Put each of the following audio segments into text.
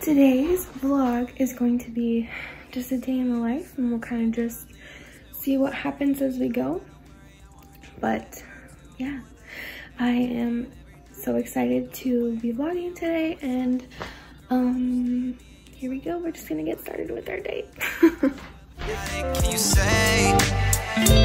Today's vlog is going to be just a day in the life and we'll kind of just see what happens as we go. But yeah, I am so excited to be vlogging today and um, here we go. We're just gonna get started with our day. Can you say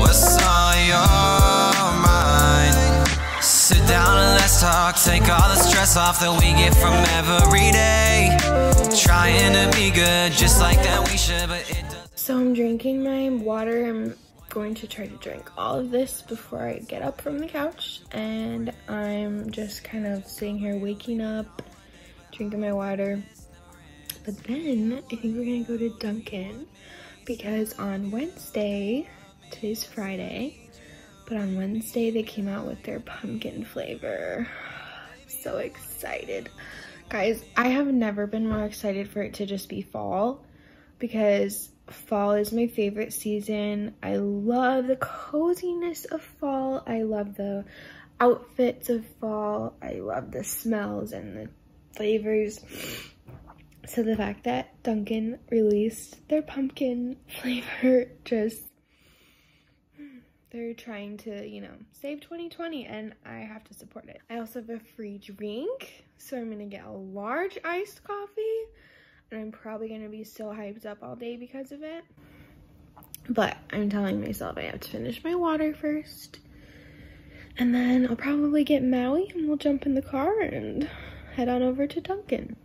what's on your mind? Let's talk. Take all the stress off that we get from every day. Trying to be good just like that we should, but it. So I'm drinking my water. I'm going to try to drink all of this before I get up from the couch. And I'm just kind of sitting here waking up, drinking my water. But then I think we're gonna go to Dunkin' because on Wednesday, today's Friday, but on Wednesday they came out with their pumpkin flavor. So excited. Guys, I have never been more excited for it to just be fall because fall is my favorite season. I love the coziness of fall. I love the outfits of fall. I love the smells and the flavors. So the fact that Dunkin' released their pumpkin flavor just, they're trying to, you know, save 2020 and I have to support it. I also have a free drink, so I'm gonna get a large iced coffee and I'm probably gonna be so hyped up all day because of it. But I'm telling myself I have to finish my water first. And then I'll probably get Maui and we'll jump in the car and head on over to Dunkin'.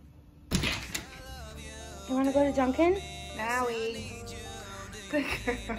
You want to go to Dunkin'? Maui. Good girl.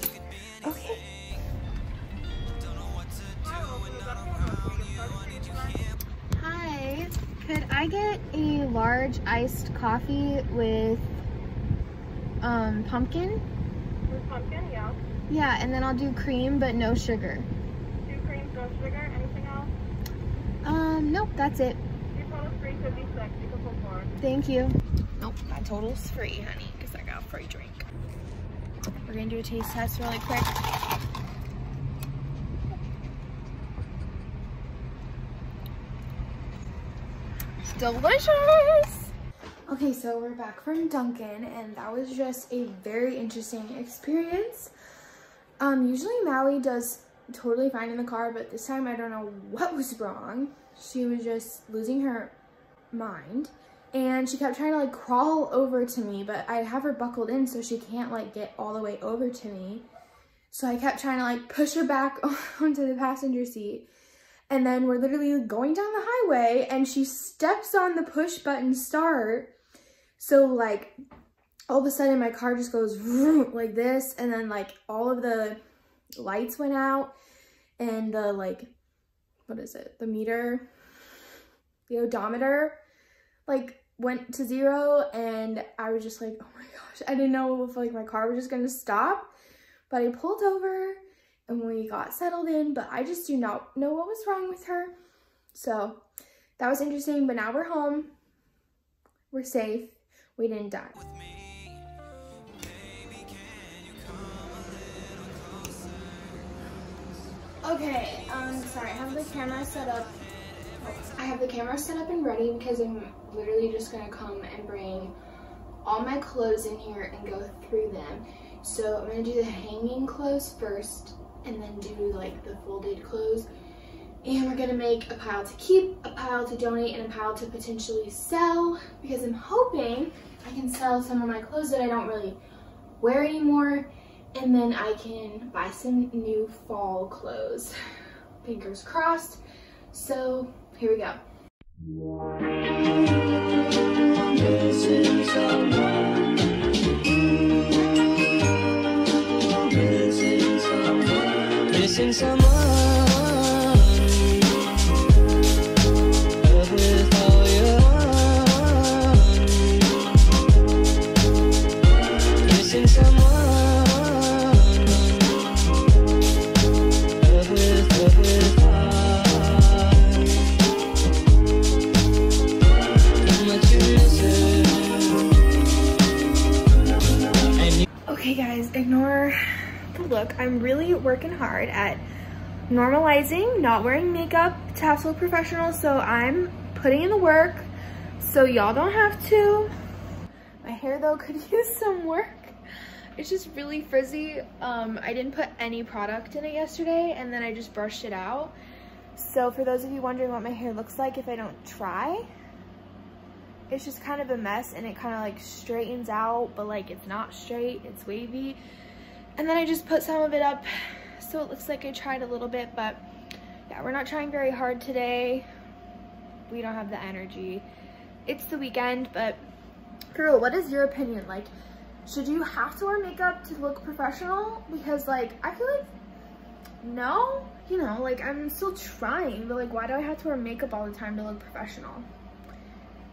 Could I get a large iced coffee with um pumpkin? With pumpkin, yeah. Yeah, and then I'll do cream but no sugar. Two creams, no sugar. Anything else? Um, nope, that's it. Your total's 356. You can pull forward. Thank you. Nope, my total's free, honey, because I got a free drink. We're gonna do a taste test really quick. Delicious! Okay, so we're back from Dunkin', and that was just a very interesting experience. Um, usually Maui does totally fine in the car, but this time I don't know what was wrong. She was just losing her mind and she kept trying to like crawl over to me but I have her buckled in so she can't like get all the way over to me so I kept trying to like push her back onto the passenger seat and then we're literally going down the highway and she steps on the push button start so like all of a sudden my car just goes like this and then like all of the lights went out and the like what is it the meter the odometer like went to zero and I was just like, oh my gosh, I didn't know if like my car was just gonna stop. But I pulled over and we got settled in, but I just do not know what was wrong with her. So that was interesting, but now we're home. We're safe. We didn't die. Okay, um, sorry, I have the camera set up I have the camera set up and ready because I'm literally just gonna come and bring all my clothes in here and go through them. So I'm gonna do the hanging clothes first and then do like the folded clothes. And we're gonna make a pile to keep, a pile to donate, and a pile to potentially sell because I'm hoping I can sell some of my clothes that I don't really wear anymore and then I can buy some new fall clothes. Fingers crossed. So here we go. This look. I'm really working hard at normalizing not wearing makeup to look professional. So I'm putting in the work so y'all don't have to. My hair though could use some work. It's just really frizzy. Um, I didn't put any product in it yesterday and then I just brushed it out. So for those of you wondering what my hair looks like if I don't try, it's just kind of a mess and it kind of like straightens out but like it's not straight it's wavy and then I just put some of it up so it looks like I tried a little bit but yeah we're not trying very hard today. We don't have the energy. It's the weekend but girl what is your opinion? Like should you have to wear makeup to look professional? Because like I feel like no you know like I'm still trying but like why do I have to wear makeup all the time to look professional?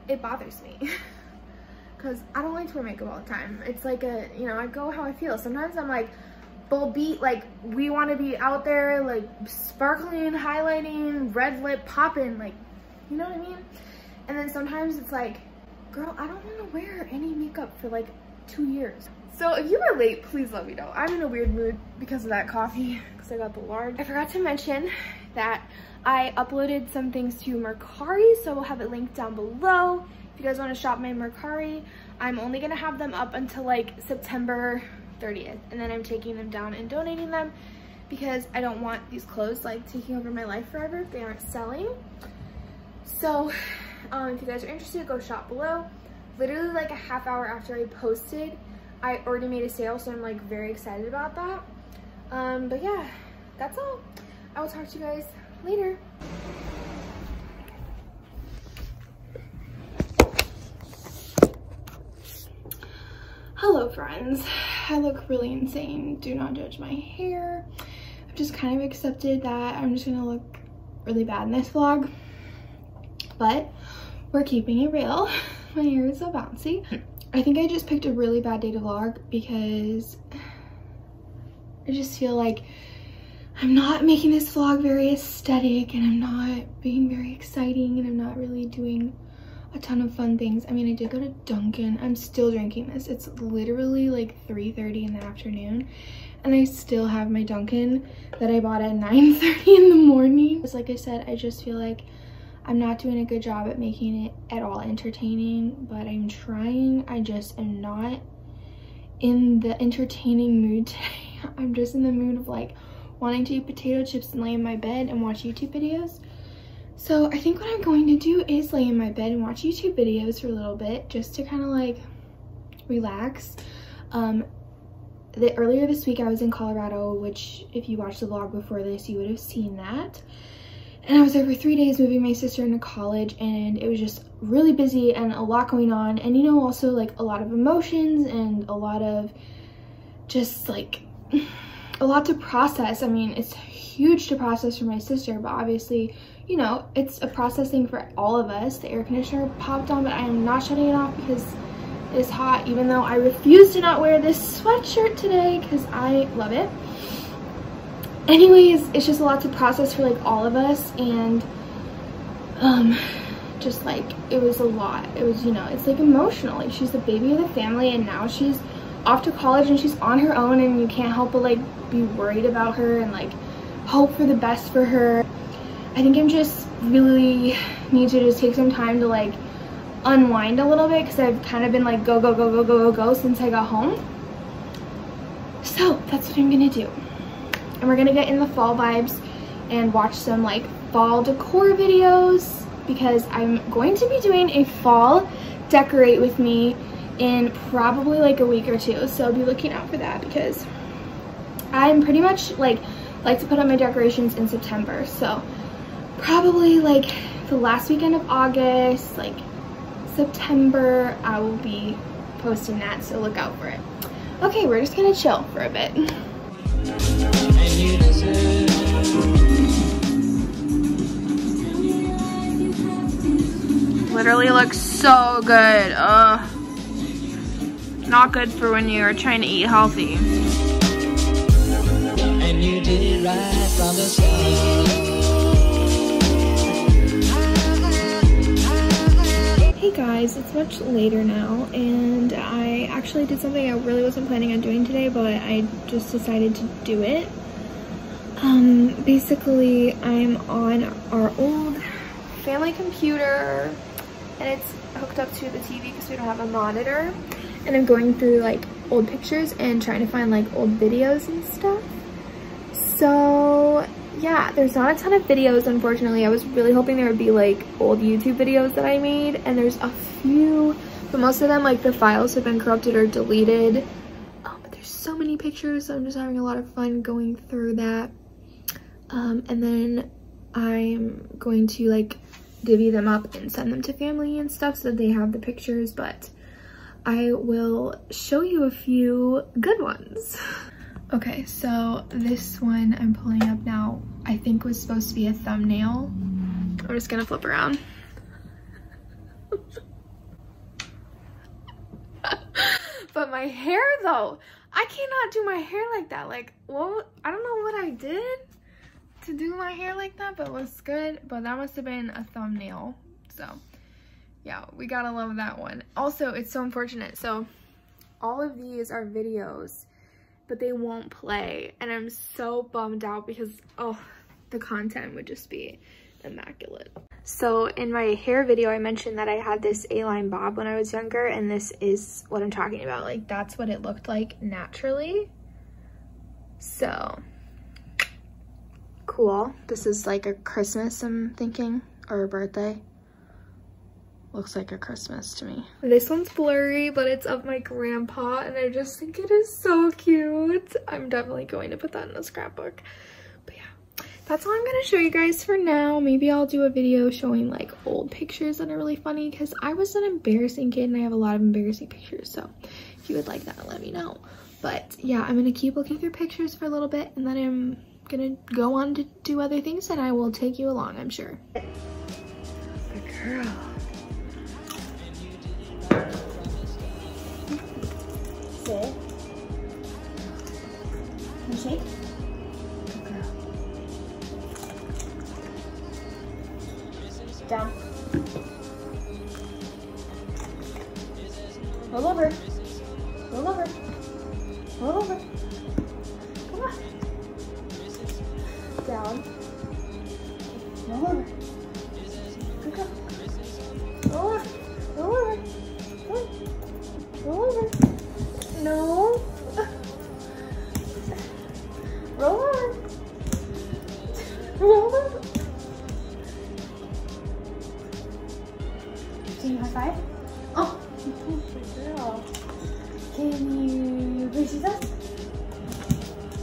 It bothers me because I don't like to wear makeup all the time. It's like a, you know, I go how I feel. Sometimes I'm like, full beat, like we want to be out there, like sparkling, highlighting, red lip popping, like, you know what I mean? And then sometimes it's like, girl, I don't want to wear any makeup for like two years. So if you were late, please let me know. I'm in a weird mood because of that coffee, because I got the large. I forgot to mention that I uploaded some things to Mercari, so we'll have it linked down below. If you guys want to shop my Mercari, I'm only going to have them up until like September 30th, and then I'm taking them down and donating them because I don't want these clothes like taking over my life forever if they aren't selling. So um, if you guys are interested, go shop below. Literally like a half hour after I posted, I already made a sale, so I'm like very excited about that. Um, but yeah, that's all. I will talk to you guys later. Friends. I look really insane. Do not judge my hair. I've just kind of accepted that I'm just gonna look really bad in this vlog. But we're keeping it real. My hair is so bouncy. I think I just picked a really bad day to vlog because I just feel like I'm not making this vlog very aesthetic and I'm not being very exciting and I'm not really doing a ton of fun things. I mean, I did go to Dunkin'. I'm still drinking this. It's literally like 3.30 in the afternoon and I still have my Dunkin' that I bought at 9.30 in the morning. Because like I said, I just feel like I'm not doing a good job at making it at all entertaining, but I'm trying. I just am not in the entertaining mood today. I'm just in the mood of like wanting to eat potato chips and lay in my bed and watch YouTube videos. So I think what I'm going to do is lay in my bed and watch YouTube videos for a little bit just to kind of like relax. Um, the, earlier this week I was in Colorado, which if you watched the vlog before this, you would have seen that. And I was there for three days moving my sister into college and it was just really busy and a lot going on. And you know, also like a lot of emotions and a lot of just like a lot to process. I mean, it's huge to process for my sister, but obviously, you know, it's a processing for all of us. The air conditioner popped on, but I am not shutting it off because it's hot, even though I refuse to not wear this sweatshirt today because I love it. Anyways it's just a lot to process for like all of us and um just like it was a lot. It was you know it's like emotional. Like she's the baby of the family and now she's off to college and she's on her own and you can't help but like be worried about her and like hope for the best for her i think i'm just really need to just take some time to like unwind a little bit because i've kind of been like go go go go go go go since i got home. So that's what i'm gonna do. And we're gonna get in the fall vibes and watch some like fall decor videos because I'm going to be doing a fall decorate with me in probably like a week or two. So be looking out for that because I'm pretty much like like to put up my decorations in September. So probably like the last weekend of August, like September, I will be posting that, so look out for it. Okay, we're just gonna chill for a bit. Literally looks so good. Ugh. Not good for when you're trying to eat healthy. Guys, it's much later now and I actually did something I really wasn't planning on doing today but I just decided to do it. Um, basically I'm on our old family computer and it's hooked up to the TV because we don't have a monitor and I'm going through like old pictures and trying to find like old videos and stuff. So yeah, there's not a ton of videos, unfortunately. I was really hoping there would be like old YouTube videos that I made, and there's a few, but most of them, like the files have been corrupted or deleted. Um, but there's so many pictures, so I'm just having a lot of fun going through that. Um, and then I'm going to like divvy them up and send them to family and stuff so that they have the pictures, but I will show you a few good ones. Okay, so this one I'm pulling up now, I think was supposed to be a thumbnail. I'm just gonna flip around. but my hair though, I cannot do my hair like that. Like, well, I don't know what I did to do my hair like that, but it looks good. But that must have been a thumbnail. So yeah, we gotta love that one. Also, it's so unfortunate. So all of these are videos but they won't play and I'm so bummed out because oh the content would just be immaculate. So in my hair video I mentioned that I had this A-line bob when I was younger and this is what I'm talking about like that's what it looked like naturally. So cool. This is like a Christmas I'm thinking or a birthday looks like a Christmas to me. This one's blurry, but it's of my grandpa, and I just think it is so cute. I'm definitely going to put that in the scrapbook. But yeah, that's all I'm going to show you guys for now. Maybe I'll do a video showing like old pictures that are really funny because I was an embarrassing kid and I have a lot of embarrassing pictures. So if you would like that, let me know. But yeah, I'm going to keep looking through pictures for a little bit and then I'm going to go on to do other things and I will take you along, I'm sure. Good girl. Roll over. Roll over. Roll over. Come on. Down. Roll over. Roll over. Roll over. Roll over. No. Roll on. Roll. Can you high five? Oh, girl. Can you brace yourself?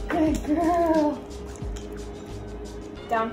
Good girl. Down.